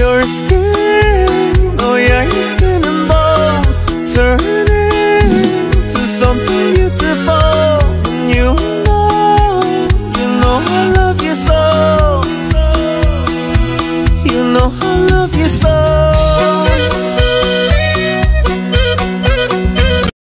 Your skin, oh yeah, your skin and bones turn into something beautiful. And you know, you know I love you so. You know I love you so.